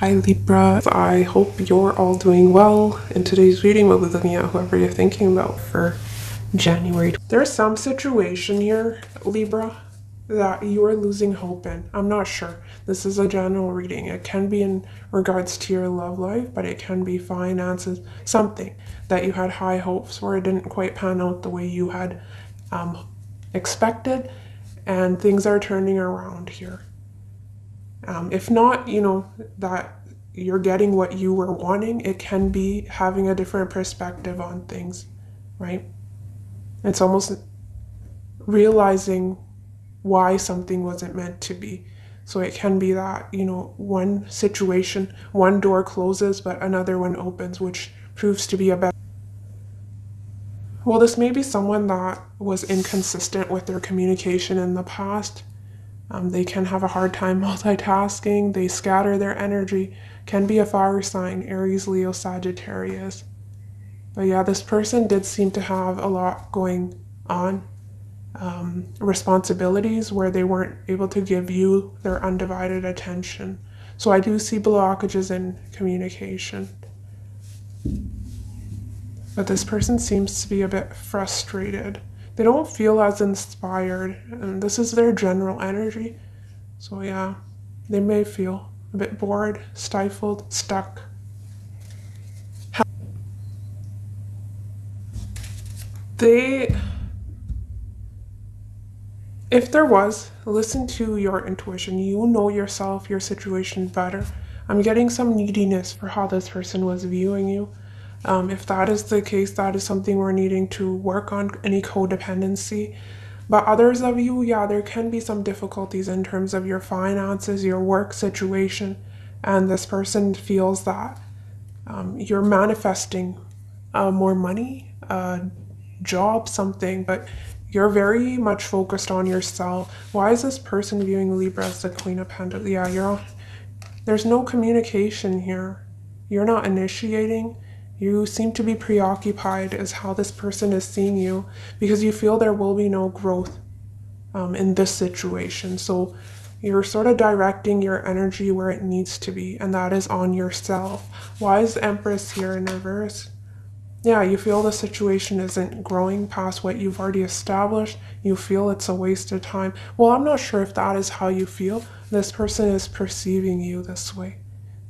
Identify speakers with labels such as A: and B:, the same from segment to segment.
A: Hi Libra, I hope you're all doing well. In today's reading, we'll be looking at whoever you're thinking about for January. There's some situation here, Libra, that you are losing hope in. I'm not sure. This is a general reading. It can be in regards to your love life, but it can be finances, something that you had high hopes for. It didn't quite pan out the way you had um, expected, and things are turning around here. Um, if not, you know, that you're getting what you were wanting, it can be having a different perspective on things, right? It's almost realizing why something wasn't meant to be. So it can be that, you know, one situation, one door closes, but another one opens, which proves to be a better. Well, this may be someone that was inconsistent with their communication in the past um, they can have a hard time multitasking, they scatter their energy, can be a fire sign, Aries, Leo, Sagittarius. But yeah, this person did seem to have a lot going on. Um, responsibilities where they weren't able to give you their undivided attention. So I do see blockages in communication. But this person seems to be a bit frustrated they don't feel as inspired, and this is their general energy. So, yeah, they may feel a bit bored, stifled, stuck. They, if there was, listen to your intuition. You know yourself, your situation better. I'm getting some neediness for how this person was viewing you. Um, if that is the case, that is something we're needing to work on any codependency. But others of you, yeah, there can be some difficulties in terms of your finances, your work situation, and this person feels that um, you're manifesting uh, more money, a job, something, but you're very much focused on yourself. Why is this person viewing Libra as the Queen of Pentacles? Yeah, you're. There's no communication here. You're not initiating. You seem to be preoccupied as how this person is seeing you because you feel there will be no growth um, in this situation. So you're sort of directing your energy where it needs to be, and that is on yourself. Why is the Empress here in reverse? Yeah, you feel the situation isn't growing past what you've already established. You feel it's a waste of time. Well, I'm not sure if that is how you feel. This person is perceiving you this way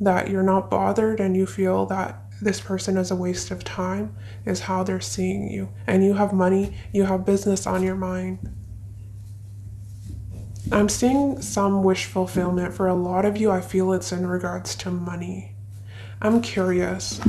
A: that you're not bothered and you feel that this person is a waste of time is how they're seeing you. And you have money, you have business on your mind. I'm seeing some wish fulfillment for a lot of you. I feel it's in regards to money. I'm curious.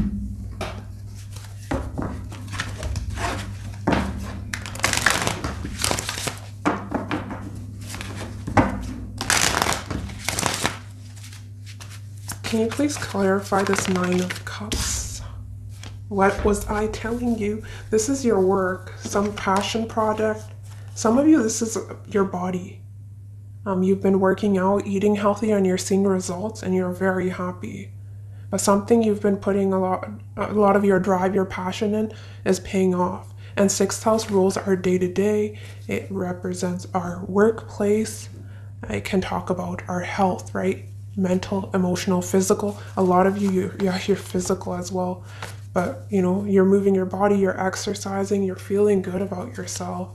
A: Can you please clarify this Nine of Cups? What was I telling you? This is your work, some passion project. Some of you, this is your body. Um, you've been working out, eating healthy, and you're seeing results, and you're very happy. But something you've been putting a lot, a lot of your drive, your passion in, is paying off. And sixth house rules are day to day. It represents our workplace. It can talk about our health, right? mental, emotional, physical. A lot of you, you're, yeah, you're physical as well. But, you know, you're moving your body, you're exercising, you're feeling good about yourself.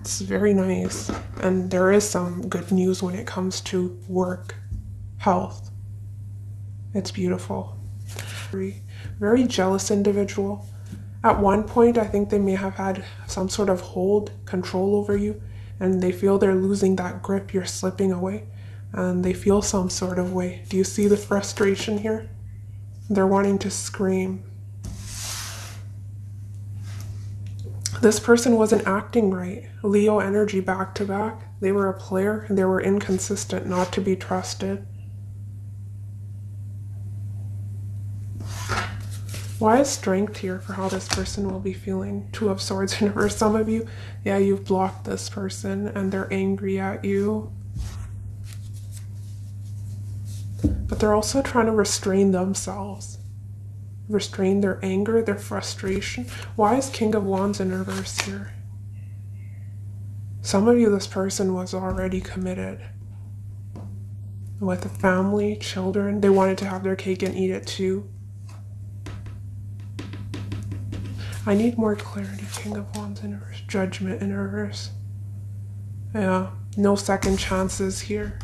A: It's very nice. And there is some good news when it comes to work, health. It's beautiful. Very, very jealous individual. At one point, I think they may have had some sort of hold, control over you, and they feel they're losing that grip, you're slipping away and they feel some sort of way. Do you see the frustration here? They're wanting to scream. This person wasn't acting right. Leo energy back to back. They were a player and they were inconsistent, not to be trusted. Why is strength here for how this person will be feeling? Two of Swords in reverse. Some of you, yeah, you've blocked this person and they're angry at you. but they're also trying to restrain themselves, restrain their anger, their frustration. Why is King of Wands in reverse here? Some of you, this person was already committed. with a family, children. They wanted to have their cake and eat it too. I need more clarity. King of Wands in reverse. Judgment in reverse. Yeah, no second chances here.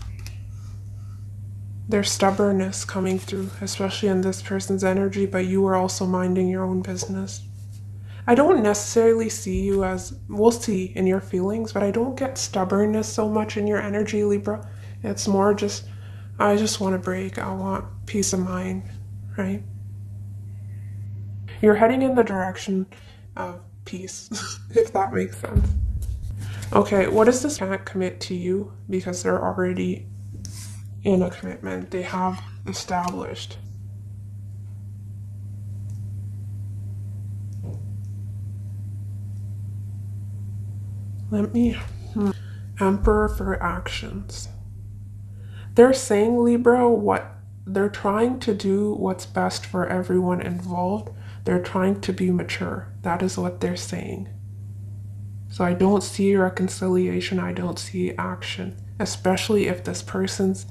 A: There's stubbornness coming through, especially in this person's energy, but you are also minding your own business. I don't necessarily see you as, we'll see in your feelings, but I don't get stubbornness so much in your energy, Libra. It's more just, I just want a break. I want peace of mind, right? You're heading in the direction of peace, if that makes sense. Okay, what does this can't commit to you because they're already in a commitment they have established. Let me. Emperor for actions. They're saying, Libra, what they're trying to do what's best for everyone involved. They're trying to be mature. That is what they're saying. So I don't see reconciliation. I don't see action, especially if this person's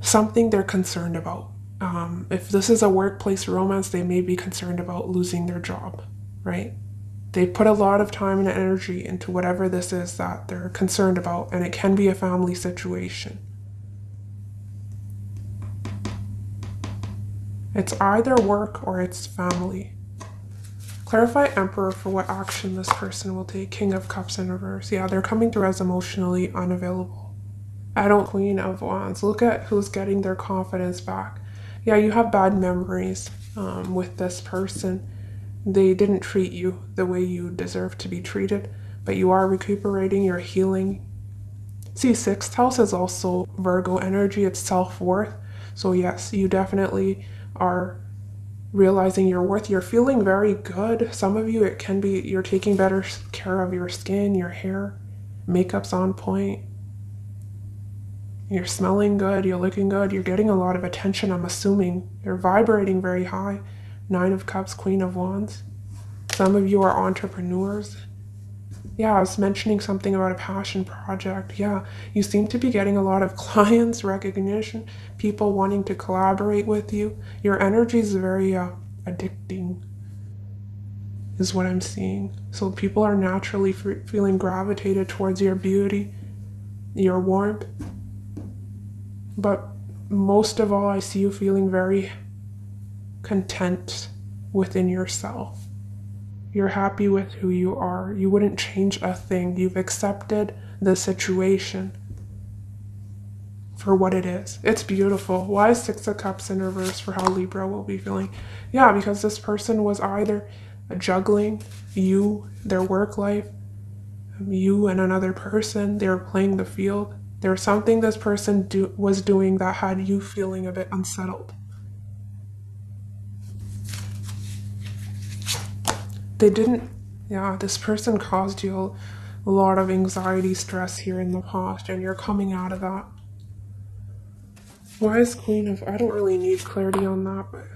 A: something they're concerned about. Um, if this is a workplace romance, they may be concerned about losing their job, right? They put a lot of time and energy into whatever this is that they're concerned about, and it can be a family situation. It's either work or it's family. Clarify Emperor for what action this person will take. King of Cups in reverse. Yeah, they're coming through as emotionally unavailable. I don't Queen of Wands. Look at who's getting their confidence back. Yeah, you have bad memories um, with this person. They didn't treat you the way you deserve to be treated, but you are recuperating, you're healing. See, sixth house is also Virgo energy, it's self worth. So, yes, you definitely are realizing your worth. You're feeling very good. Some of you, it can be you're taking better care of your skin, your hair, makeup's on point. You're smelling good, you're looking good, you're getting a lot of attention, I'm assuming. You're vibrating very high. Nine of Cups, Queen of Wands. Some of you are entrepreneurs. Yeah, I was mentioning something about a passion project. Yeah, you seem to be getting a lot of clients, recognition, people wanting to collaborate with you. Your energy is very uh, addicting, is what I'm seeing. So people are naturally feeling gravitated towards your beauty, your warmth, but most of all, I see you feeling very content within yourself. You're happy with who you are. You wouldn't change a thing. You've accepted the situation for what it is. It's beautiful. Why is Six of Cups in reverse for how Libra will be feeling? Yeah, because this person was either juggling you, their work life, you and another person. They were playing the field. There was something this person do, was doing that had you feeling a bit unsettled. They didn't, yeah, this person caused you a lot of anxiety, stress here in the past, and you're coming out of that. Why is Queen of, I don't really need clarity on that, but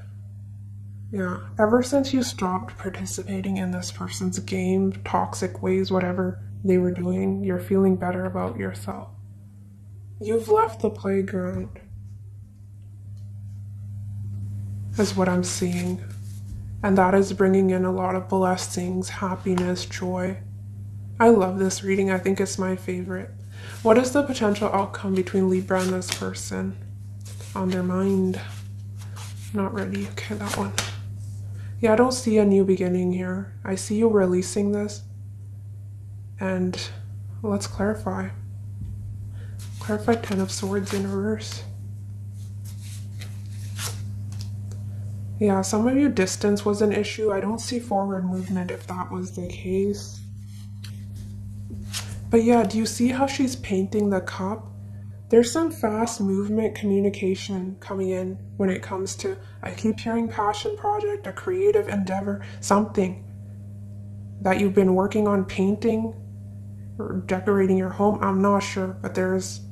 A: yeah, ever since you stopped participating in this person's game, toxic ways, whatever they were doing, you're feeling better about yourself. You've left the playground, is what I'm seeing. And that is bringing in a lot of blessings, happiness, joy. I love this reading. I think it's my favorite. What is the potential outcome between Libra and this person on their mind? Not ready. Okay, that one. Yeah, I don't see a new beginning here. I see you releasing this. And let's clarify. Clarify Ten of Swords in reverse. Yeah, some of you distance was an issue. I don't see forward movement if that was the case. But yeah, do you see how she's painting the cup? There's some fast movement communication coming in when it comes to, I keep hearing passion project, a creative endeavor, something that you've been working on painting or decorating your home. I'm not sure, but there's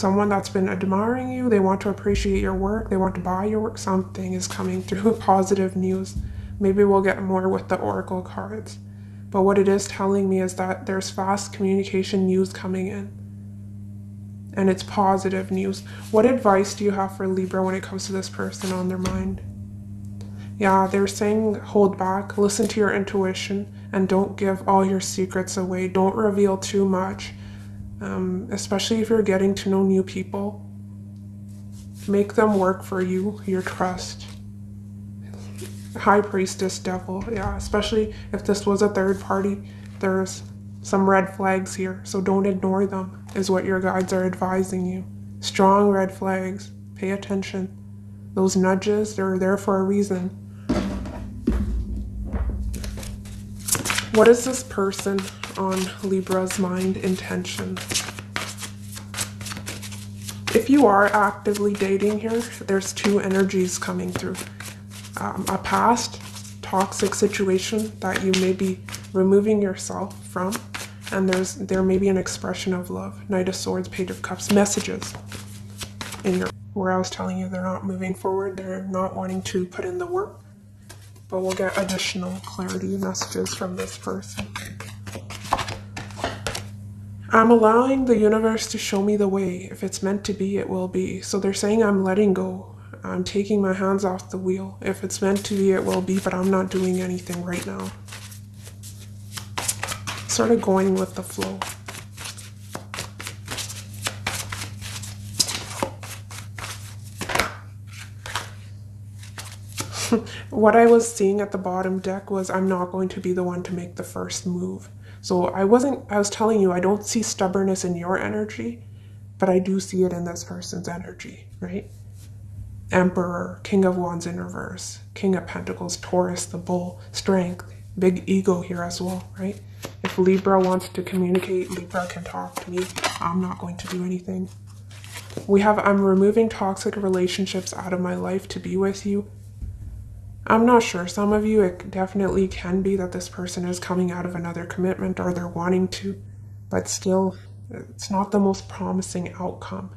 A: someone that's been admiring you, they want to appreciate your work, they want to buy your work, something is coming through positive news. Maybe we'll get more with the oracle cards. But what it is telling me is that there's fast communication news coming in. and it's positive news. What advice do you have for Libra when it comes to this person on their mind? Yeah, they're saying hold back, listen to your intuition, and don't give all your secrets away. Don't reveal too much, um, especially if you're getting to know new people. Make them work for you, your trust. High Priestess Devil, yeah, especially if this was a third party, there's some red flags here, so don't ignore them, is what your guides are advising you. Strong red flags. Pay attention. Those nudges, they're there for a reason. What is this person on Libra's mind intention? If you are actively dating here, there's two energies coming through. Um, a past toxic situation that you may be removing yourself from and there's there may be an expression of love knight of swords page of cups messages in your where i was telling you they're not moving forward they're not wanting to put in the work but we'll get additional clarity messages from this person i'm allowing the universe to show me the way. If it's meant to be it will be. So they're saying i'm letting go. I'm taking my hands off the wheel. If it's meant to be it will be but i'm not doing anything right now. Sort of going with the flow. what I was seeing at the bottom deck was I'm not going to be the one to make the first move. So I wasn't, I was telling you, I don't see stubbornness in your energy, but I do see it in this person's energy, right? Emperor, King of Wands in reverse, King of Pentacles, Taurus, the bull, strength, big ego here as well, right? If Libra wants to communicate, Libra can talk to me. I'm not going to do anything. We have, I'm removing toxic relationships out of my life to be with you. I'm not sure. Some of you, it definitely can be that this person is coming out of another commitment or they're wanting to, but still, it's not the most promising outcome.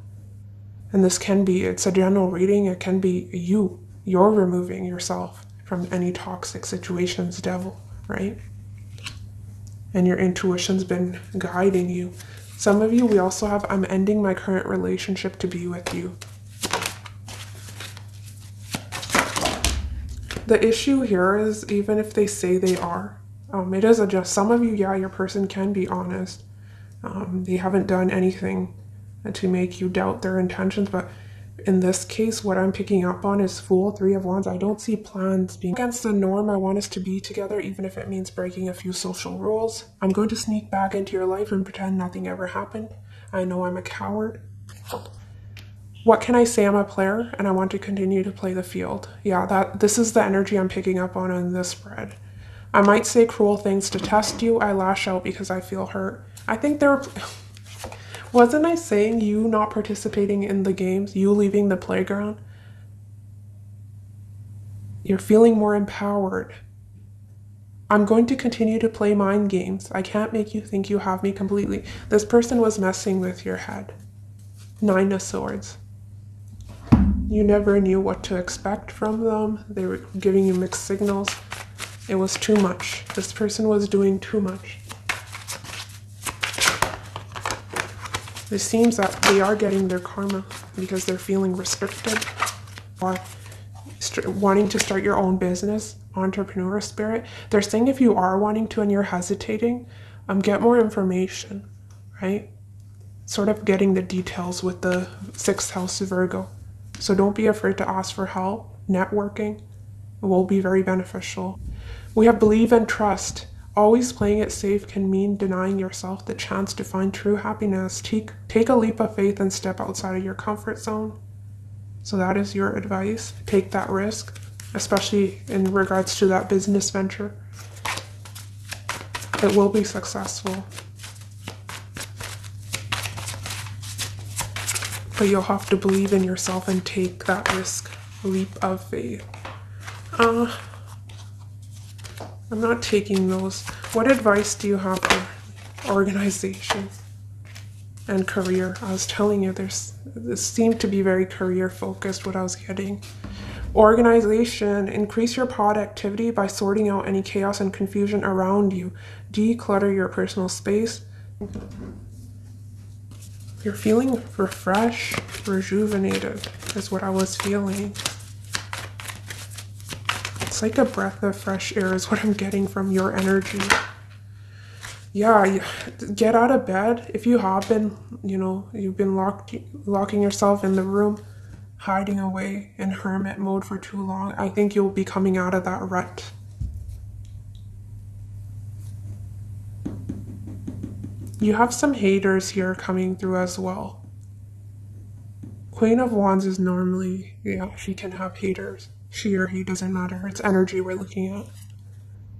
A: And this can be, it's a general reading, it can be you. You're removing yourself from any toxic situations, devil, right? and your intuition's been guiding you. Some of you, we also have, I'm ending my current relationship to be with you. The issue here is even if they say they are, um, it is a just, some of you, yeah, your person can be honest. Um, they haven't done anything to make you doubt their intentions, but in this case, what I'm picking up on is Fool, Three of Wands. I don't see plans being against the norm. I want us to be together, even if it means breaking a few social rules. I'm going to sneak back into your life and pretend nothing ever happened. I know I'm a coward. What can I say? I'm a player and I want to continue to play the field. Yeah, that this is the energy I'm picking up on in this spread. I might say cruel things to test you. I lash out because I feel hurt. I think there wasn't I saying you not participating in the games, you leaving the playground? You're feeling more empowered. I'm going to continue to play mind games. I can't make you think you have me completely. This person was messing with your head. Nine of Swords. You never knew what to expect from them. They were giving you mixed signals. It was too much. This person was doing too much. It seems that they are getting their karma because they're feeling restricted or wanting to start your own business, entrepreneur spirit. They're saying if you are wanting to and you're hesitating, um, get more information, right? Sort of getting the details with the sixth house Virgo. So don't be afraid to ask for help. Networking will be very beneficial. We have believe and trust. Always playing it safe can mean denying yourself the chance to find true happiness. Take, take a leap of faith and step outside of your comfort zone. So, that is your advice. Take that risk, especially in regards to that business venture. It will be successful. But you'll have to believe in yourself and take that risk, leap of faith. Uh, I'm not taking those. What advice do you have for organization and career? I was telling you there's this seemed to be very career focused what I was getting. Organization, increase your productivity by sorting out any chaos and confusion around you. Declutter your personal space. You're feeling refreshed, rejuvenated, is what I was feeling. It's like a breath of fresh air, is what I'm getting from your energy. Yeah, get out of bed. If you have been, you know, you've been locked, locking yourself in the room, hiding away in hermit mode for too long, I think you'll be coming out of that rut. You have some haters here coming through as well. Queen of Wands is normally, yeah, she can have haters. She or he doesn't matter. It's energy we're looking at.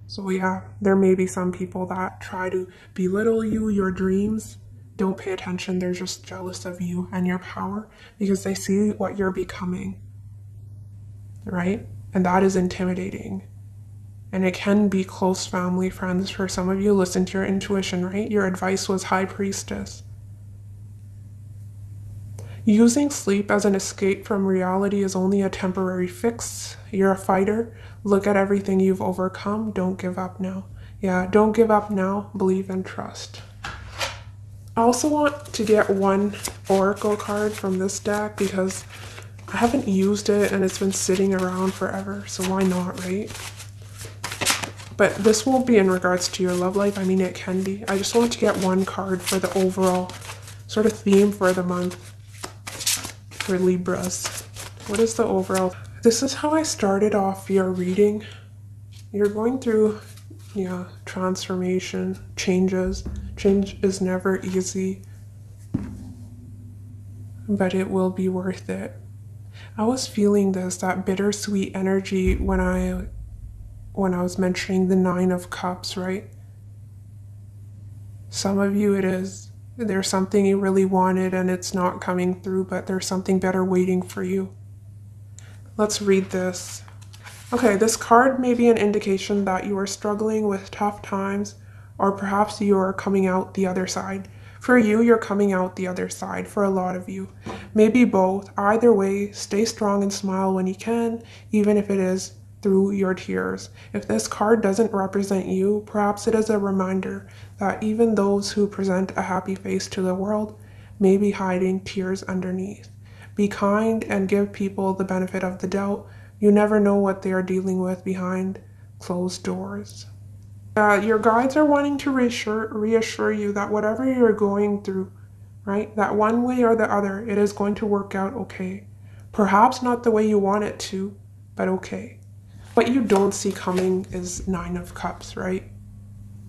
A: So, yeah, there may be some people that try to belittle you, your dreams. Don't pay attention. They're just jealous of you and your power because they see what you're becoming. Right? And that is intimidating and it can be close family, friends for some of you. Listen to your intuition, right? Your advice was High Priestess. Using sleep as an escape from reality is only a temporary fix. You're a fighter. Look at everything you've overcome. Don't give up now. Yeah, don't give up now. Believe and trust. I also want to get one oracle card from this deck because I haven't used it and it's been sitting around forever. So why not, right? But this won't be in regards to your love life. I mean, it can be. I just want to get one card for the overall sort of theme for the month for Libras. What is the overall? This is how I started off your reading. You're going through, yeah, transformation, changes. Change is never easy, but it will be worth it. I was feeling this, that bittersweet energy when I when I was mentioning the Nine of Cups, right? Some of you, it is. There's something you really wanted and it's not coming through, but there's something better waiting for you. Let's read this. Okay, this card may be an indication that you are struggling with tough times, or perhaps you are coming out the other side. For you, you're coming out the other side, for a lot of you. Maybe both. Either way, stay strong and smile when you can, even if it is through your tears. If this card doesn't represent you, perhaps it is a reminder that even those who present a happy face to the world may be hiding tears underneath. Be kind and give people the benefit of the doubt. You never know what they are dealing with behind closed doors. Uh, your guides are wanting to reassure, reassure you that whatever you're going through, right, that one way or the other, it is going to work out okay. Perhaps not the way you want it to, but okay. What you don't see coming is Nine of Cups, right?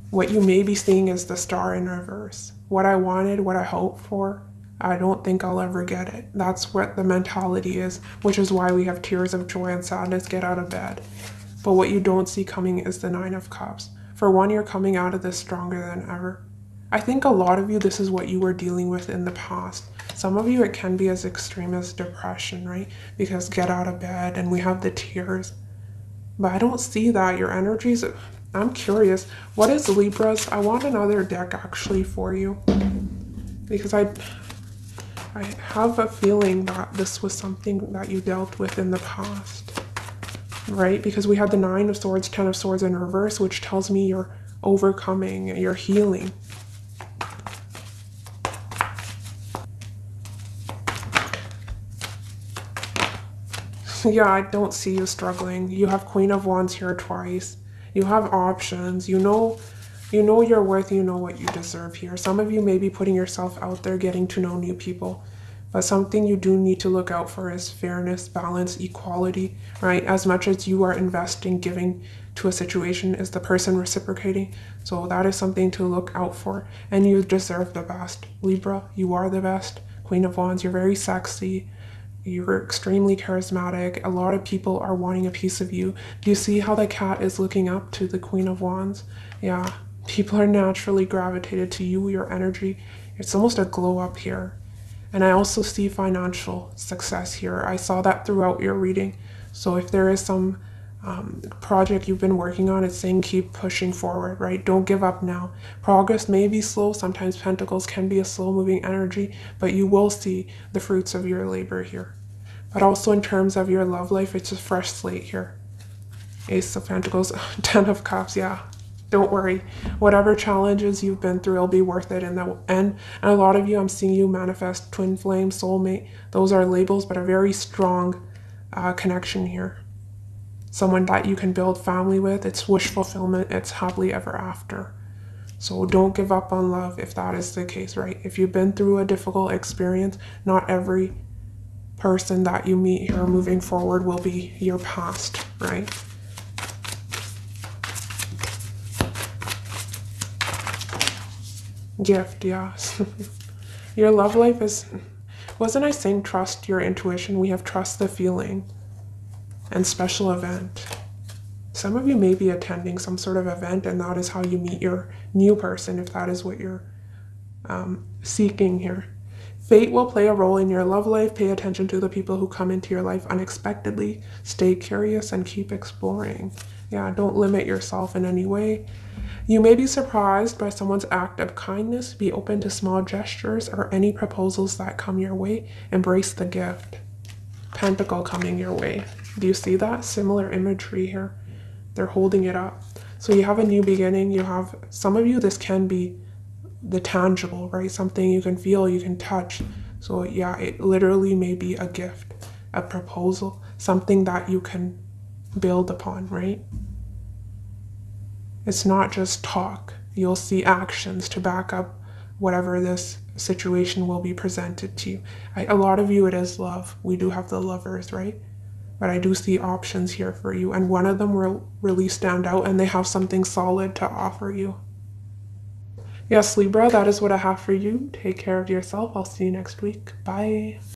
A: What you may be seeing is the star in reverse. What I wanted, what I hoped for, I don't think I'll ever get it. That's what the mentality is, which is why we have tears of joy and sadness get out of bed. But what you don't see coming is the Nine of Cups. For one, you're coming out of this stronger than ever. I think a lot of you, this is what you were dealing with in the past. Some of you, it can be as extreme as depression, right? Because get out of bed and we have the tears. But I don't see that. Your energies, I'm curious. What is Libras? I want another deck actually for you. Because I, I have a feeling that this was something that you dealt with in the past. Right? Because we had the Nine of Swords, Ten of Swords in reverse, which tells me you're overcoming, you're healing. Yeah, I don't see you struggling. You have Queen of Wands here twice. You have options. You know you know your worth, you know what you deserve here. Some of you may be putting yourself out there getting to know new people. But something you do need to look out for is fairness, balance, equality, right? As much as you are investing, giving to a situation, is the person reciprocating? So that is something to look out for. And you deserve the best. Libra, you are the best. Queen of Wands, you're very sexy. You're extremely charismatic. A lot of people are wanting a piece of you. Do you see how the cat is looking up to the Queen of Wands? Yeah, people are naturally gravitated to you, your energy. It's almost a glow up here. And I also see financial success here. I saw that throughout your reading. So if there is some um, project you've been working on, it's saying keep pushing forward, right? Don't give up now. Progress may be slow. Sometimes pentacles can be a slow moving energy, but you will see the fruits of your labor here. But also in terms of your love life, it's a fresh slate here. Ace of Pentacles, Ten of Cups, yeah. Don't worry. Whatever challenges you've been through, it'll be worth it in the end. And a lot of you, I'm seeing you manifest twin flame, soulmate. Those are labels, but a very strong uh, connection here. Someone that you can build family with. It's wish fulfillment. It's happily ever after. So don't give up on love if that is the case, right? If you've been through a difficult experience, not every person that you meet here moving forward will be your past, right? Gift, yes. your love life is. Wasn't I saying trust your intuition? We have trust the feeling and special event. Some of you may be attending some sort of event, and that is how you meet your new person, if that is what you're um, seeking here. Fate will play a role in your love life. Pay attention to the people who come into your life unexpectedly. Stay curious and keep exploring. Yeah, don't limit yourself in any way. You may be surprised by someone's act of kindness. Be open to small gestures or any proposals that come your way. Embrace the gift. Pentacle coming your way. Do you see that? Similar imagery here. They're holding it up. So you have a new beginning. You have, some of you, this can be the tangible, right? Something you can feel, you can touch. So, yeah, it literally may be a gift, a proposal, something that you can build upon, right? It's not just talk. You'll see actions to back up whatever this situation will be presented to you. I, a lot of you, it is love. We do have the lovers, right? But I do see options here for you, and one of them will really stand out, and they have something solid to offer you. Yes, Libra, that is what I have for you. Take care of yourself. I'll see you next week. Bye.